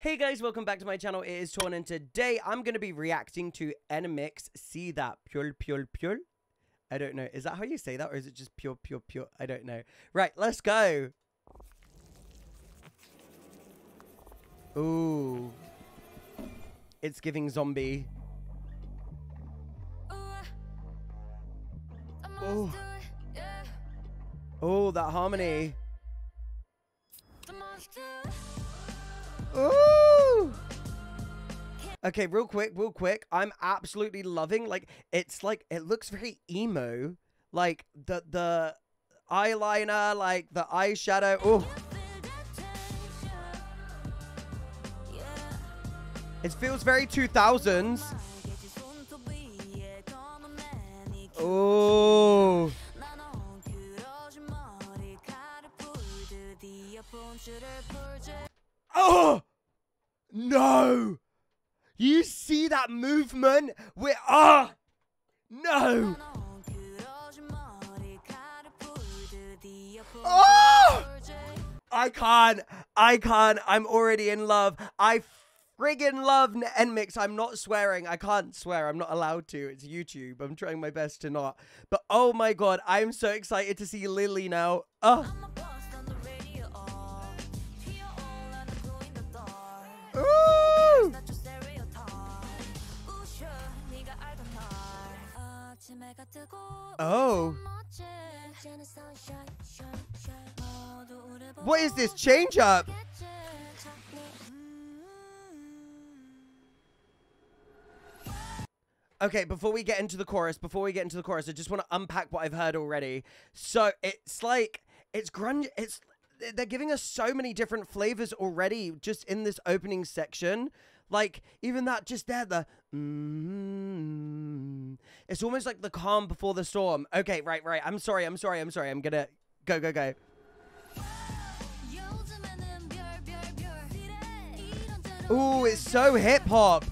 Hey guys, welcome back to my channel. It is Torne, and today I'm going to be reacting to NMIXX See That Pure Pure Pure. I don't know. Is that how you say that, or is it just pure pure pure? I don't know. Right, let's go. Ooh. It's giving zombie. Oh. Oh, that harmony. Ooh. Okay, real quick, real quick. I'm absolutely loving like it's like it looks very emo. Like the the eyeliner, like the eyeshadow. Oh. It feels very 2000s. Oh! I can't. I can't. I'm already in love. I friggin' love NMIXX. I'm not swearing. I can't swear. I'm not allowed to. It's YouTube. I'm trying my best to not. But oh my god, I'm so excited to see Lily now. Oh. What is this change up? Okay, before we get into the chorus, before we get into the chorus, I just want to unpack what I've heard already. So it's like it's grunge. It's they're giving us so many different flavors already just in this opening section. Like even that just there, the mm, it's almost like the calm before the storm. Okay, right, right. I'm sorry, I'm sorry, I'm sorry. I'm gonna go, go, go. Ooh, it's so hip hop.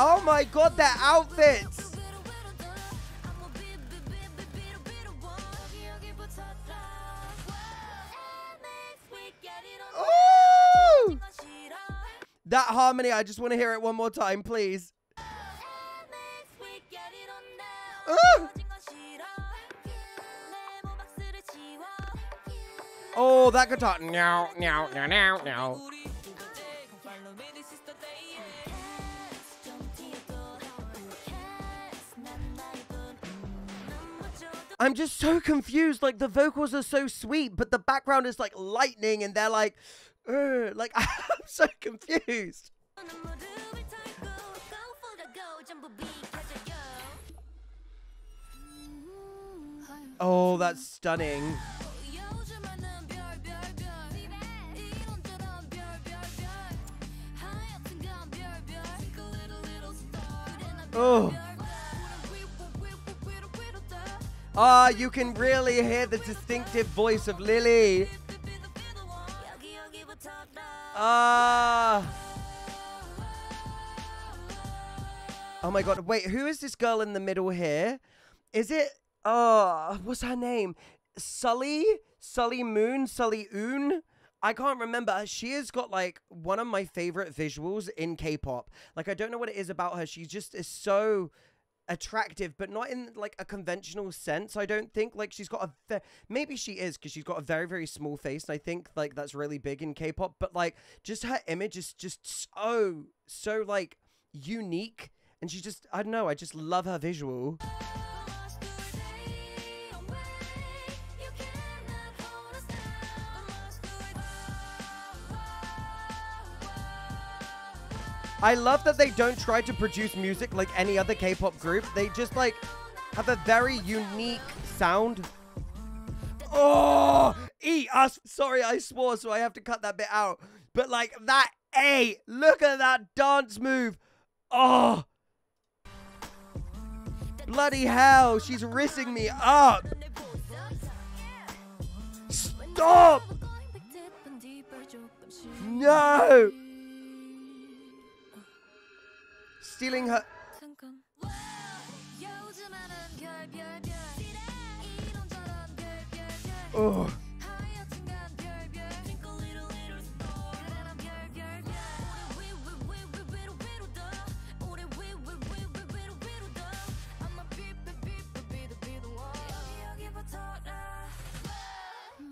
Oh my god, their outfits! That harmony, I just want to hear it one more time, please. Oh, that guitar. Now, now, now, now, now. I'm just so confused. Like the vocals are so sweet, but the background is like lightning, and they're like, like I'm so confused. Oh, that's stunning. Oh. Ah, oh, you can really hear the distinctive voice of Lily. Ah. oh my god. Wait, who is this girl in the middle here? Is it oh what's her name? Sully? Sully Moon? Sully Oon? I can't remember. Uh, she has got like one of my favorite visuals in K-pop. Like I don't know what it is about her. She just is so attractive, but not in like a conventional sense. I don't think like she's got a maybe she is because she's got a very very small face, and I think like that's really big in K-pop. But like just her image is just so so like unique, and she just I don't know. I just love her visual. I love that they don't try to produce music like any other K-pop group. They just like have a very unique sound. Oh, eat us. Sorry, I swore, so I have to cut that bit out. But like that A, look at that dance move. Oh. Bloody hell, she's risking me up. Stop. No. Stealing her. Oh.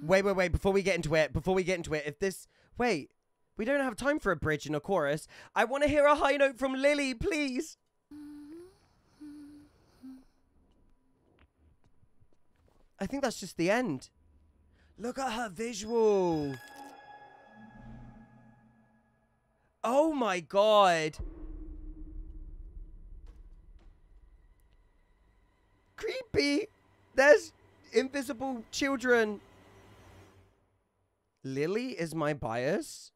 Wait, wait, wait. Before we get into it, before we get into it, if this. Wait. We don't have time for a bridge and a chorus. I want to hear a high note from Lily, please. I think that's just the end. Look at her visual. Oh my god. Creepy. There's invisible children. Lily is my bias,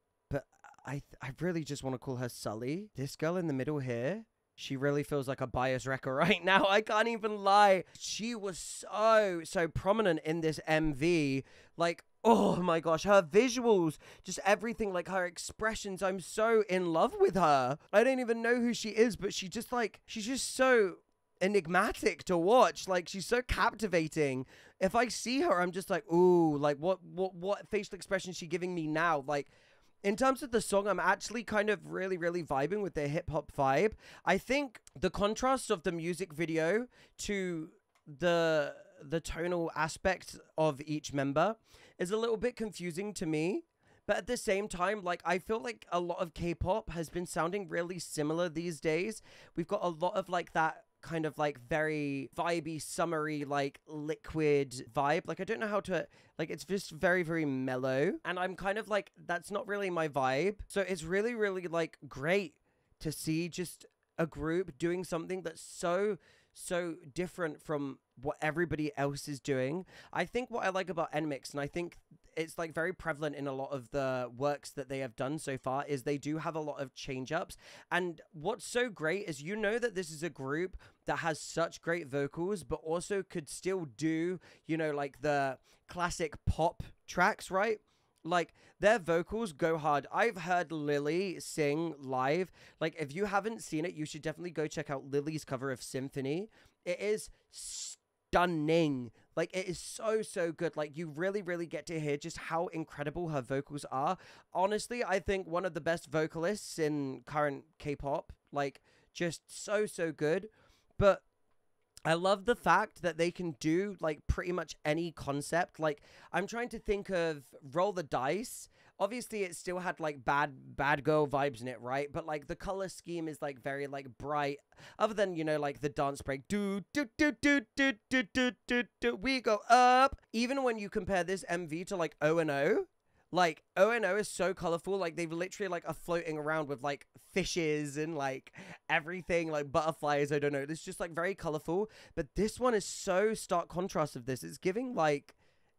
I I really just want to call her Sully. This girl in the middle here, she really feels like a bias wrecker right now. I can't even lie. She was so so prominent in this MV. Like, oh my gosh, her visuals, just everything, like her expressions. I'm so in love with her. I don't even know who she is, but she just like she's just so enigmatic to watch. Like she's so captivating. If I see her, I'm just like, ooh, like what what what facial expression is she giving me now? Like in terms of the song, I'm actually kind of really, really vibing with their hip hop vibe. I think the contrast of the music video to the the tonal aspect of each member is a little bit confusing to me. But at the same time, like I feel like a lot of K-pop has been sounding really similar these days. We've got a lot of like that kind of like very vibey, summery, like liquid vibe. Like I don't know how to like it's just very, very mellow. And I'm kind of like, that's not really my vibe. So it's really, really like great to see just a group doing something that's so so different from what everybody else is doing. I think what I like about NMIXX, and I think it's like very prevalent in a lot of the works that they have done so far, is they do have a lot of change ups. And what's so great is you know that this is a group that has such great vocals, but also could still do, you know, like the classic pop tracks, right? Like their vocals go hard. I've heard Lily sing live. Like if you haven't seen it, you should definitely go check out Lily's cover of Symphony. It is stunning. Like it is so so good. Like you really really get to hear just how incredible her vocals are. Honestly, I think one of the best vocalists in current K-pop. Like just so so good. But I love the fact that they can do like pretty much any concept. Like I'm trying to think of roll the dice. Obviously it still had like bad bad girl vibes in it, right? But like the color scheme is like very like bright. Other than, you know, like the dance break. Do do do do do do do do do we go up. Even when you compare this MV to like O and O, like O and O is so colorful. Like they've literally like are floating around with like fishes and like everything, like butterflies. I don't know. It's just like very colorful. But this one is so stark contrast of this. It's giving like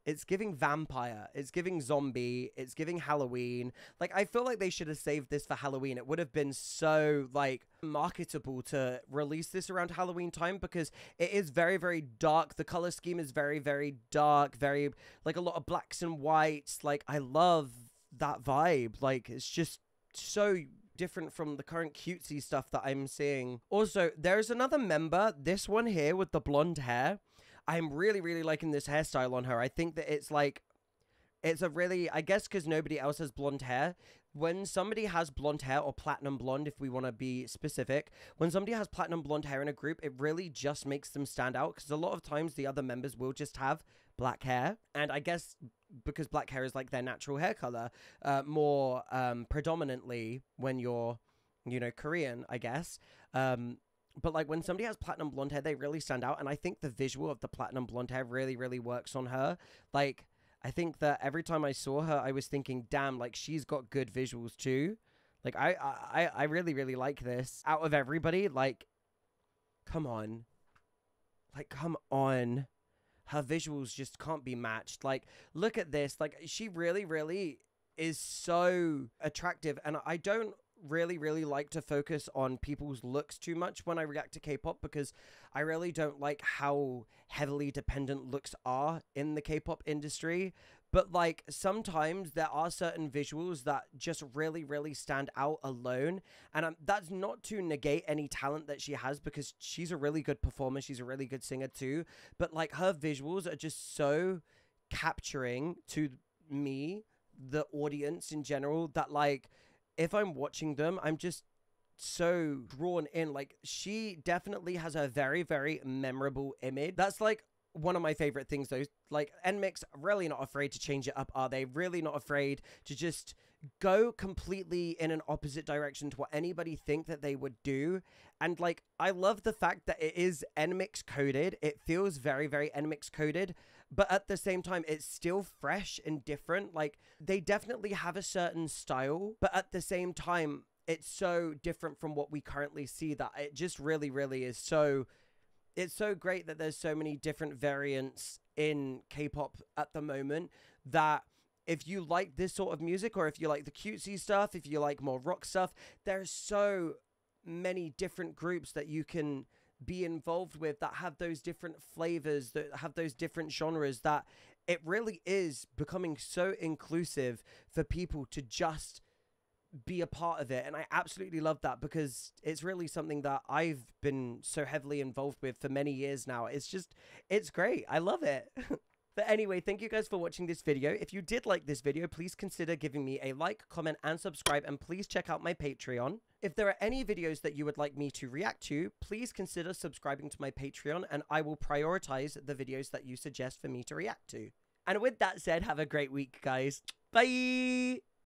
it's giving vampire. It's giving zombie. It's giving Halloween. Like I feel like they should have saved this for Halloween. It would have been so like marketable to release this around Halloween time because it is very very dark. The color scheme is very very dark, very like a lot of blacks and whites. Like I love that vibe. Like it's just so different from the current cutesy stuff that I'm seeing. Also, there's another member, this one here with the blonde hair. I'm really, really liking this hairstyle on her. I think that it's like, it's a really, I guess because nobody else has blonde hair. When somebody has blonde hair or platinum blonde, if we want to be specific, when somebody has platinum blonde hair in a group, it really just makes them stand out because a lot of times the other members will just have black hair. And I guess because black hair is like their natural hair color, uh, more um, predominantly when you're, you know, Korean, I guess. Um, but like when somebody has platinum blonde hair, they really stand out. And I think the visual of the platinum blonde hair really, really works on her. Like, I think that every time I saw her, I was thinking, damn, like she's got good visuals too. Like I, I, I really, really like this. Out of everybody, like, come on, like, come on, her visuals just can't be matched. Like, look at this. Like, she really, really is so attractive, and I don't really, really like to focus on people's looks too much when I react to K pop because I really don't like how heavily dependent looks are in the K pop industry. But like sometimes there are certain visuals that just really, really stand out alone. And um, that's not to negate any talent that she has because she's a really good performer. She's a really good singer too. But like her visuals are just so capturing to me the audience in general that like if I'm watching them, I'm just so drawn in. Like she definitely has a very, very memorable image. That's like one of my favorite things though. Like NMIXX really not afraid to change it up, are they? Really not afraid to just go completely in an opposite direction to what anybody think that they would do. And like I love the fact that it is NMIXX coded. It feels very, very NMIXX coded, but at the same time it's still fresh and different. Like they definitely have a certain style, but at the same time it's so different from what we currently see that it just really, really is so it's so great that there's so many different variants in K-pop at the moment that if you like this sort of music or if you like the cutesy stuff, if you like more rock stuff, there's so many different groups that you can be involved with that have those different flavors, that have those different genres that it really is becoming so inclusive for people to just be a part of it. And i absolutely love that because it's really something that i've been so heavily involved with for many years now. It's just it's great. I love it. But anyway thank you guys for watching this video. If you did like this video please consider giving me a like comment and subscribe. And please check out my patreon if there are any videos that you would like me to react to please consider subscribing to my patreon and i will prioritize the videos that you suggest for me to react to. And with that said have a great week guys. Bye